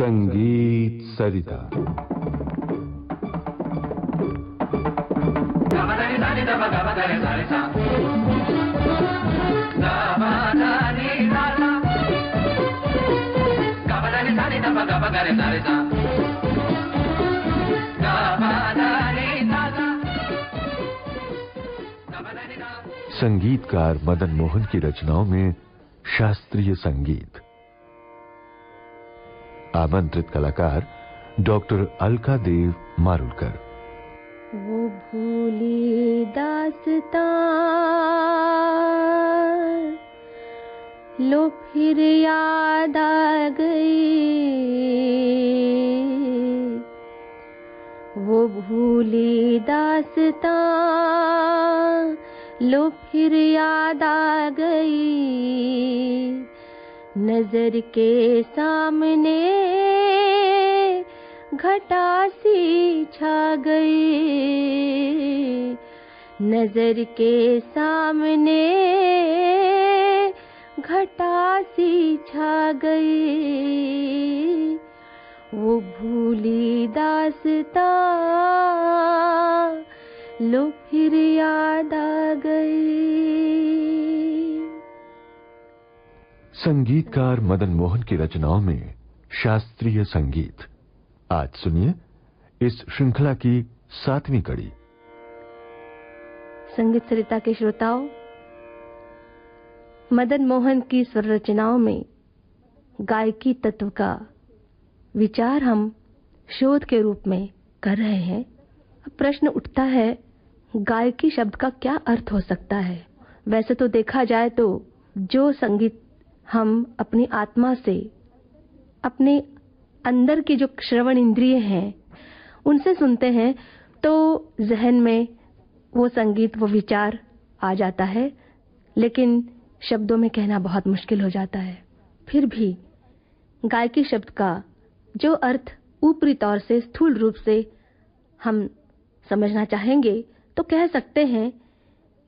संगीत सरिता। संगीतकार मदन मोहन की रचनाओं में शास्त्रीय संगीत। आमंत्रित कलाकार डॉक्टर अलका देव मारुलकर। वो भूली दासता लो फिर याद आ गई वो भूली दासता लो फिर याद आ गई नज़र के सामने घटा सी छा गई। नज़र के सामने घटा सी छा गई। वो भूली दासता लो फिर याद आ गई। संगीतकार मदन मोहन की रचनाओं में शास्त्रीय संगीत। आज सुनिए इस श्रृंखला की सातवीं कड़ी। संगीत सरिता के श्रोताओं, मदन मोहन की स्वर रचनाओं में गायकी तत्व का विचार हम शोध के रूप में कर रहे हैं। प्रश्न उठता है, गायकी शब्द का क्या अर्थ हो सकता है? वैसे तो देखा जाए तो जो संगीत हम अपनी आत्मा से, अपने अंदर की जो श्रवण इंद्रिय हैं, उनसे सुनते हैं तो जहन में वो संगीत, वो विचार आ जाता है, लेकिन शब्दों में कहना बहुत मुश्किल हो जाता है। फिर भी गायकी शब्द का जो अर्थ ऊपरी तौर से, स्थूल रूप से हम समझना चाहेंगे तो कह सकते हैं,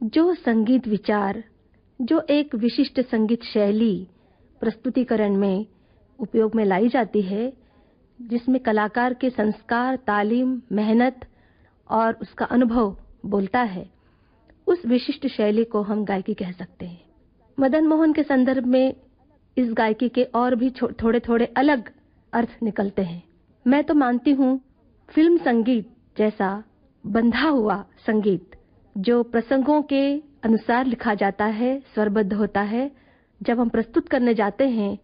जो संगीत, विचार जो एक विशिष्ट संगीत शैली प्रस्तुतिकरण में उपयोग में लाई जाती है, जिसमें कलाकार के संस्कार, तालीम, मेहनत और उसका अनुभव बोलता है, उस विशिष्ट शैली को हम गायकी कह सकते हैं। मदन मोहन के संदर्भ में इस गायकी के और भी थोड़े थोड़े अलग अर्थ निकलते हैं। मैं तो मानती हूँ, फ़िल्म संगीत जैसा बंधा हुआ संगीत, जो प्रसंगों के अनुसार लिखा जाता है, स्वरबद्ध होता है। जब हम प्रस्तुत करने जाते हैं,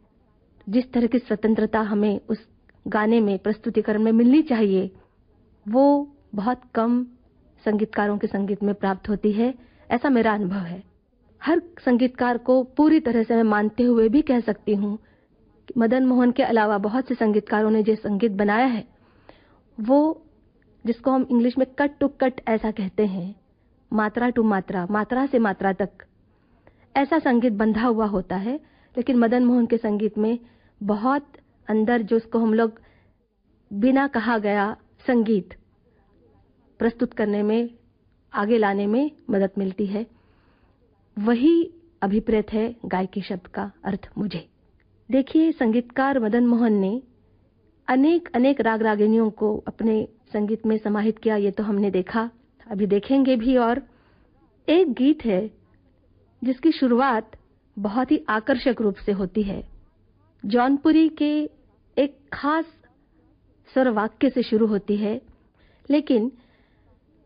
जिस तरह की स्वतंत्रता हमें उस गाने में प्रस्तुतिकरण में मिलनी चाहिए, वो बहुत कम संगीतकारों के संगीत में प्राप्त होती है। ऐसा मेरा अनुभव है। हर संगीतकार को पूरी तरह से मैं मानते हुए भी कह सकती हूँ मदन मोहन के अलावा बहुत से संगीतकारों ने जो संगीत बनाया है, वो, जिसको हम इंग्लिश में कट टू कट ऐसा कहते हैं मात्रा टू मात्रा मात्रा से मात्रा तक। ऐसा संगीत बंधा हुआ होता है, लेकिन मदन मोहन के संगीत में बहुत अंदर जो उसको हम लोग बिना कहा गया संगीत प्रस्तुत करने में, आगे लाने में मदद मिलती है। वही अभिप्रेत है गायकी शब्द का अर्थ मुझे। देखिए, संगीतकार मदन मोहन ने अनेक अनेक राग रागिनियों को अपने संगीत में समाहित किया, ये तो हमने देखा। अभी देखेंगे भी और एक गीत है जिसकी शुरुआत बहुत ही आकर्षक रूप से होती है। जौनपुरी के एक खास स्वर वाक्य से शुरू होती है, लेकिन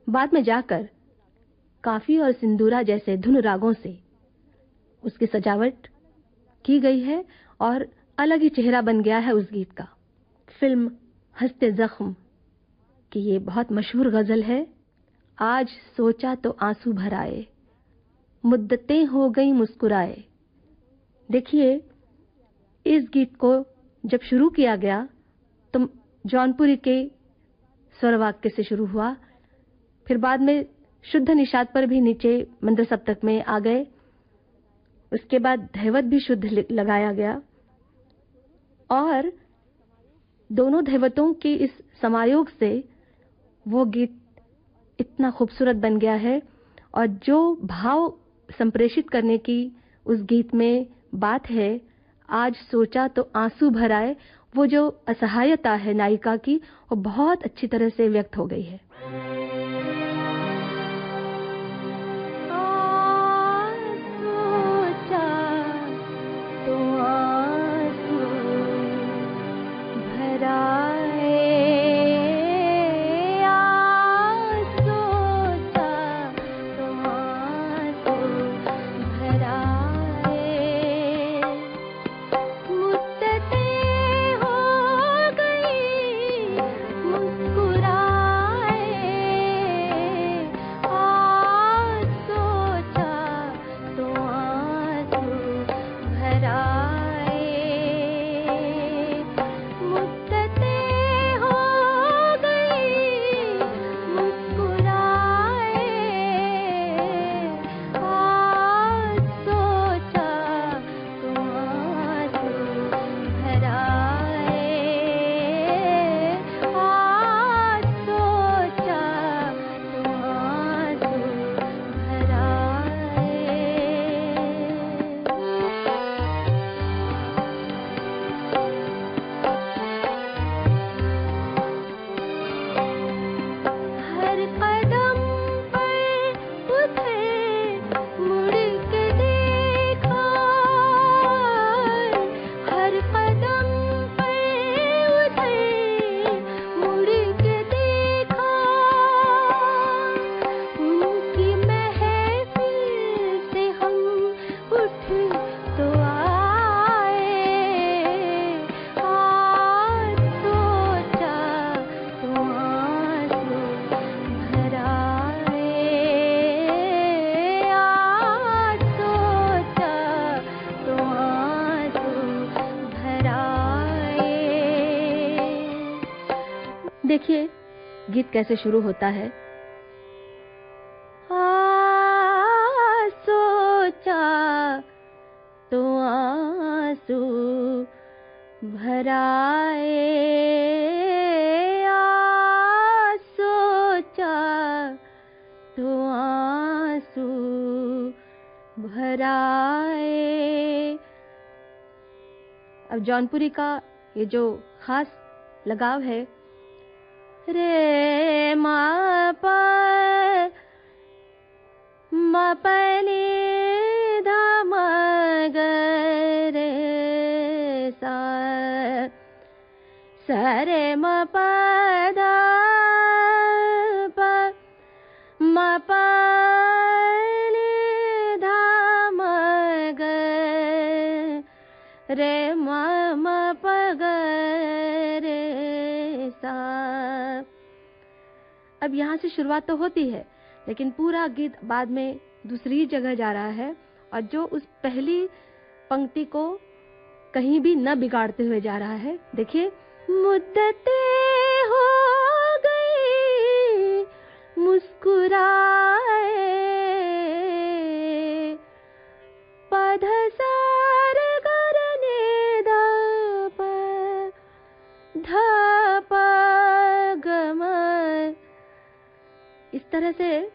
बाद में जाकर काफ़ी और सिंदूरा जैसे धुन रागों से उसकी सजावट की गई है और अलग ही चेहरा बन गया है उस गीत का। फ़िल्म हँसते जख्म की ये बहुत मशहूर गज़ल है। आज सोचा तो आँसू भर आए मुद्दतें हो गई मुस्कुराए। देखिए, इस गीत को जब शुरू किया गया तो जौनपुरी के स्वर वाक्य से शुरू हुआ। फिर बाद में शुद्ध निषाद पर भी नीचे मंद्र सप्तक में आ गए। उसके बाद धैवत भी शुद्ध लगाया गया। और दोनों धैवतों के इस समायोग से वो गीत इतना खूबसूरत बन गया है और जो भाव संप्रेषित करने की उस गीत में बात है, आज सोचा तो आँसू भर आए, वो जो असहायता है नायिका की, वो बहुत अच्छी तरह से व्यक्त हो गई है। गीत कैसे शुरू होता है? आ, सोचा तो आँसू भराए। सोचा तो आँसू भराए। अब जौनपुरी का ये जो खास लगाव है रे परि धमगरे सरे मपा अब यहाँ से शुरुआत तो होती है, लेकिन पूरा गीत बाद में दूसरी जगह जा रहा है और जो उस पहली पंक्ति को कहीं भी न बिगाड़ते हुए जा रहा है, देखिए। मुद्दते हो गई मुस्कुराए तरह से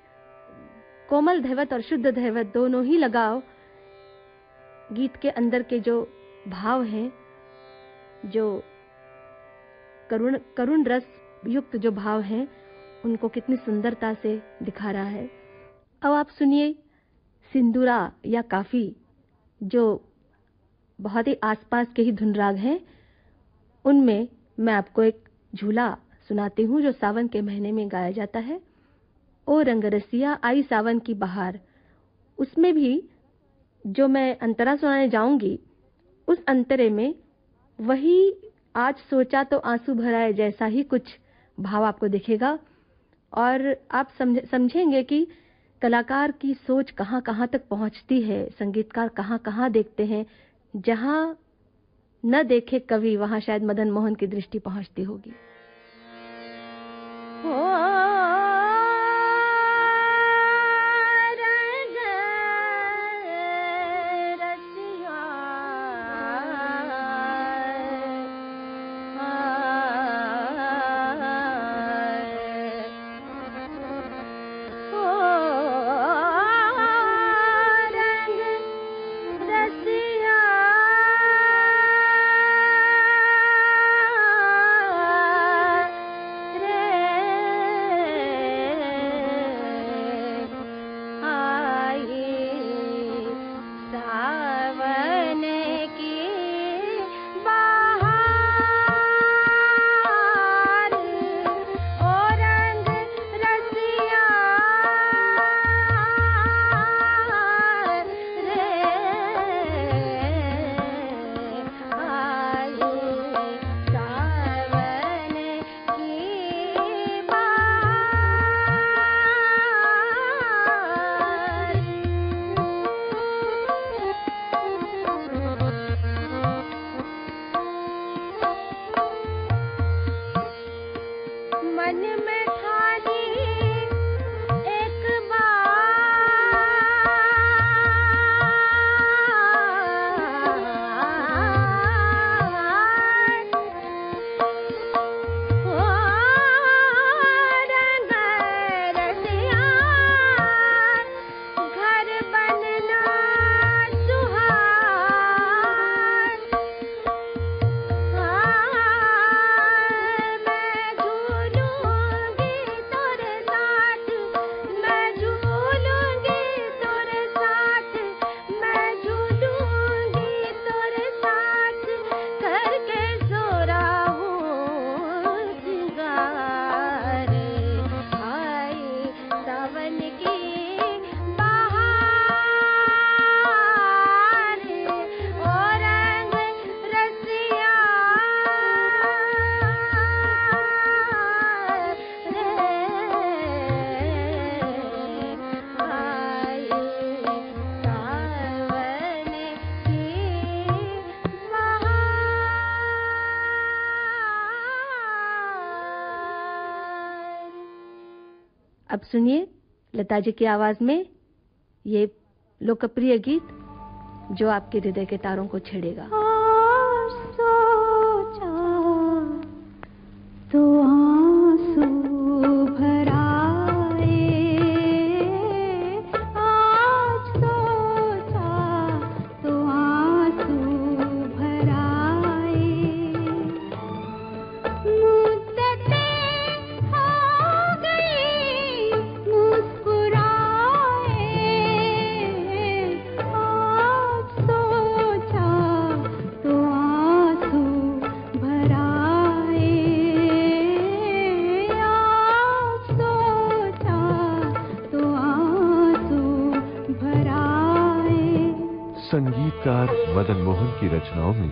कोमल धैवत और शुद्ध धैवत दोनों ही लगाव गीत के अंदर के जो भाव हैं, जो करुण करुण रस युक्त जो भाव हैं, उनको कितनी सुंदरता से दिखा रहा है। अब आप सुनिए सिंदूरा या काफ़ी, जो बहुत ही आसपास के ही धुनराग हैं। उनमें मैं आपको एक झूला सुनाती हूँ, जो सावन के महीने में गाया जाता है। ओ रंगरसिया आई सावन की बहार। उसमें भी जो मैं अंतरा सुनाने जाऊँगी उस अंतरे में वही आज सोचा तो आँसू भराए जैसा ही कुछ भाव आपको दिखेगा। और आप समझ, समझेंगे कि कलाकार की सोच कहाँ कहाँ तक पहुँचती है संगीतकार कहाँ कहाँ देखते हैं जहाँ न देखे कवि वहाँ शायद मदन मोहन की दृष्टि पहुँचती होगी। अब सुनिए लता जी की आवाज़ में ये लोकप्रिय गीत जो आपके हृदय के तारों को छेड़ेगा। मदन मोहन की रचनाओं में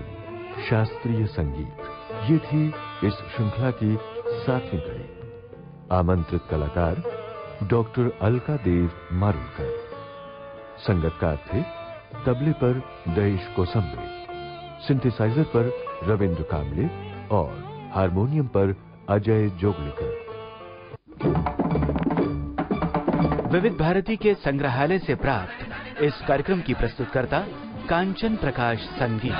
शास्त्रीय संगीत। ये थी इस श्रृंखला की सातवीं कड़ी। आमंत्रित कलाकार डॉक्टर अलका देव मारुलकर। संगतकार थे तबले पर दहेश कोसंबे, सिंथेसाइजर पर रविंद्र कामले और हारमोनियम पर अजय जोगलेकर। विविध भारती के संग्रहालय से प्राप्त इस कार्यक्रम की प्रस्तुतकर्ता कांचन प्रकाश संगीत